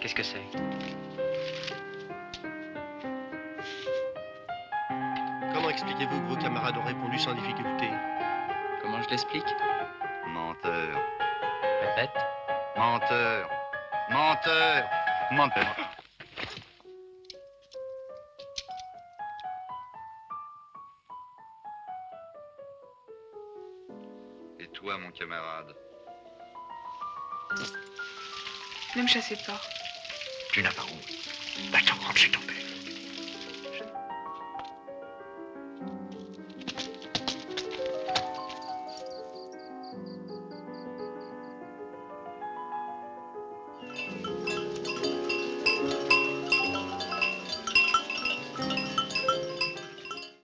Qu'est-ce que c'est Comment expliquez-vous que vos camarades ont répondu sans difficulté Comment je l'explique Menteur. Répète. Menteur. Menteur. Menteur. Et toi, mon camarade Ne me chassez pas. Tu n'as pas honte. Va-t'en rentre chez ton père.